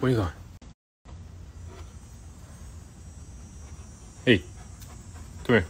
我一走。哎对